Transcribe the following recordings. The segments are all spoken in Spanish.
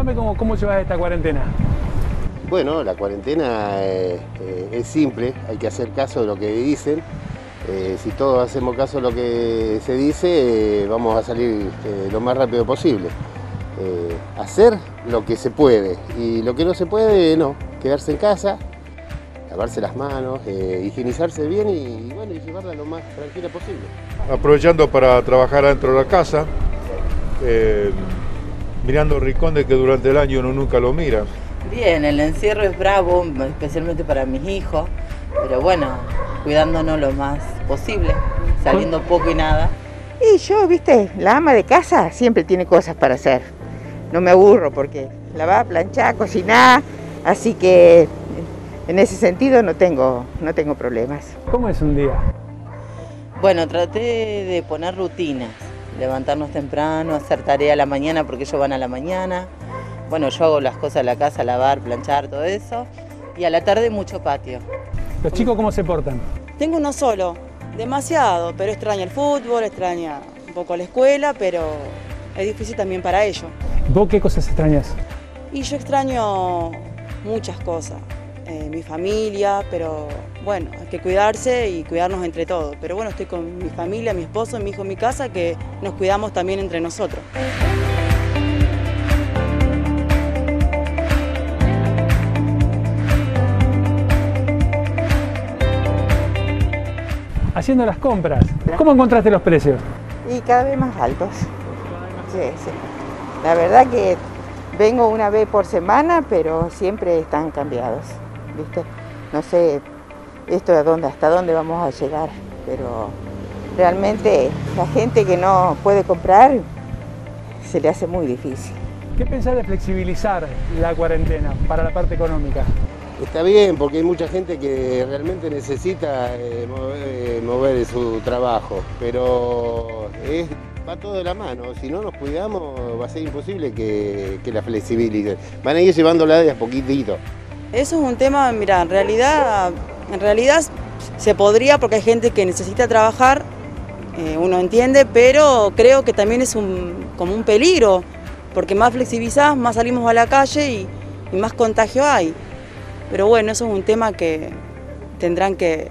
Contame cómo, cómo llevas esta cuarentena. Bueno, la cuarentena eh, eh, es simple, hay que hacer caso de lo que dicen. Eh, si todos hacemos caso de lo que se dice, eh, vamos a salir eh, lo más rápido posible. Eh, hacer lo que se puede y lo que no se puede, no. Quedarse en casa, lavarse las manos, eh, higienizarse bien y, y bueno, y llevarla lo más tranquila posible. aprovechando para trabajar adentro de la casa, eh, mirando rincones que durante el año uno nunca lo mira. Bien, el encierro es bravo, especialmente para mis hijos, pero bueno, cuidándonos lo más posible, saliendo poco y nada. Y yo, viste, la ama de casa siempre tiene cosas para hacer. No me aburro porque lavar, planchar, cocinar, así que en ese sentido no tengo, no tengo problemas. ¿Cómo es un día? Bueno, traté de poner rutinas, levantarnos temprano, hacer tarea a la mañana porque ellos van a la mañana. Bueno, yo hago las cosas de la casa, lavar, planchar, todo eso. Y a la tarde mucho patio. ¿Los chicos cómo se portan? Tengo uno solo, demasiado, pero extraña el fútbol, extraña un poco la escuela, pero es difícil también para ellos. ¿Vos qué cosas extrañas? Y yo extraño muchas cosas, eh, mi familia, pero bueno, hay que cuidarse y cuidarnos entre todos. Pero bueno, estoy con mi familia, mi esposo, mi hijo, mi casa, que nos cuidamos también entre nosotros. Haciendo las compras, ¿cómo encontraste los precios? Y cada vez más altos. Sí, sí. La verdad que vengo una vez por semana, pero siempre están cambiados, ¿viste? No sé esto a dónde, hasta dónde vamos a llegar, pero realmente la gente que no puede comprar se le hace muy difícil. ¿Qué pensás de flexibilizar la cuarentena para la parte económica? Está bien, porque hay mucha gente que realmente necesita eh, mover, eh, mover su trabajo, pero es, va todo de la mano. Si no nos cuidamos, va a ser imposible que, que la flexibilicen. Van a ir llevándola de a poquitito. Eso es un tema, mira, en realidad, en realidad se podría porque hay gente que necesita trabajar, eh, uno entiende, pero creo que también es un, como un peligro, porque más flexibilizás, más salimos a la calle y, y más contagio hay. Pero bueno, eso es un tema que tendrán que,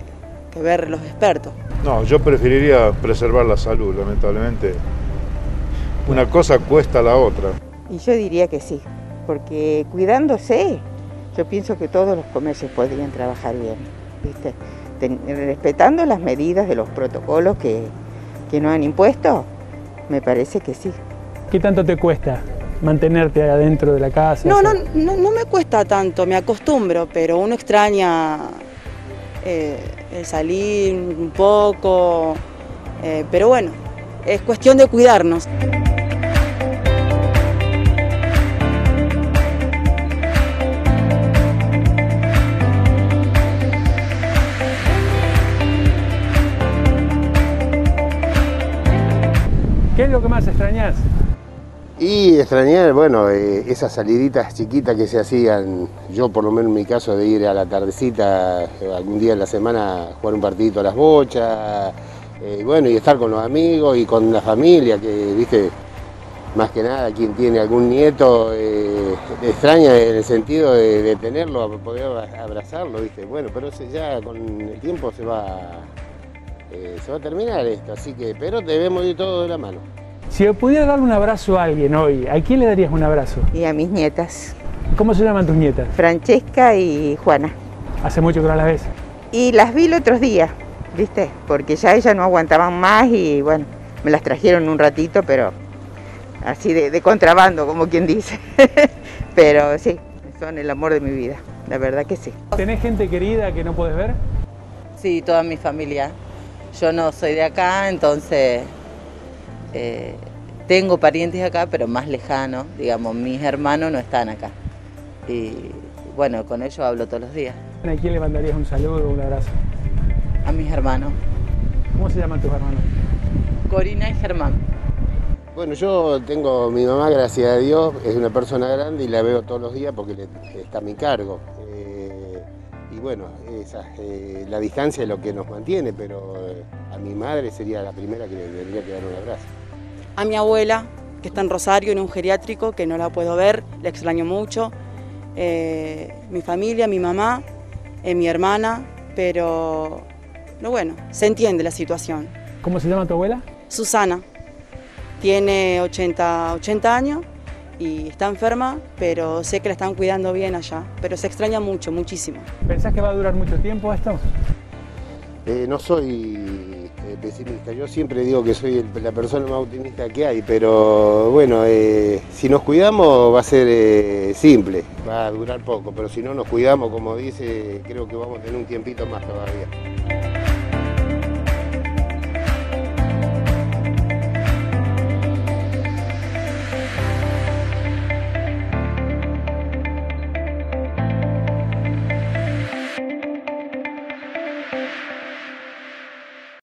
que ver los expertos. No, yo preferiría preservar la salud, lamentablemente. Una cosa cuesta la otra. Y yo diría que sí, porque cuidándose, yo pienso que todos los comercios podrían trabajar bien, ¿viste? Ten- respetando las medidas de los protocolos que, que nos han impuesto, me parece que sí. ¿Qué tanto te cuesta mantenerte adentro de la casa? No, no, no, no me cuesta tanto, me acostumbro, pero uno extraña eh, el salir un poco, eh, pero bueno, es cuestión de cuidarnos. ¿Qué es lo que más extrañas? Y extrañar, bueno, eh, esas saliditas chiquitas que se hacían, yo por lo menos en mi caso de ir a la tardecita, eh, algún día en la semana, a jugar un partidito a las bochas, eh, bueno, y estar con los amigos y con la familia, que, viste, más que nada, quien tiene algún nieto, extraña en el sentido de, tenerlo, poder abrazarlo, viste, bueno, pero ya con el tiempo se va, eh, se va a terminar esto, así que, pero debemos ir todo de la mano. Si pudieras darle un abrazo a alguien hoy, ¿a quién le darías un abrazo? Y a mis nietas, ¿Cómo se llaman tus nietas? Francesca y Juana. Hace mucho que no las ves. Y las vi el otro día, ¿viste? Porque ya ellas no aguantaban más y bueno, me las trajeron un ratito, pero así de, de contrabando, como quien dice. pero sí, son el amor de mi vida, la verdad que sí. ¿Tenés gente querida que no puedes ver? Sí, toda mi familia. Yo no soy de acá, entonces eh, tengo parientes acá, pero más lejanos. Digamos, mis hermanos no están acá. Y bueno, con ellos hablo todos los días. ¿A quién le mandarías un saludo o un abrazo? A mis hermanos, ¿Cómo se llaman tus hermanos? Corina y Germán. Bueno, yo tengo mi mamá, gracias a Dios, es una persona grande y la veo todos los días porque le- está a mi cargo. Y bueno, esa, eh, la distancia es lo que nos mantiene, pero eh, a mi madre sería la primera que le tendría que dar un abrazo. A mi abuela, que está en Rosario, en un geriátrico, que no la puedo ver, la extraño mucho. Eh, mi familia, mi mamá, eh, mi hermana, pero, pero bueno, se entiende la situación. ¿Cómo se llama tu abuela? Susana, tiene 80, 80 años y está enferma, pero sé que la están cuidando bien allá, pero se extraña mucho, muchísimo. ¿Pensás que va a durar mucho tiempo esto? Eh, no soy eh, pesimista, yo siempre digo que soy el- la persona más optimista que hay, pero bueno, eh, si nos cuidamos va a ser eh, simple, va a durar poco, pero si no nos cuidamos, como dice, creo que vamos a tener un tiempito más todavía.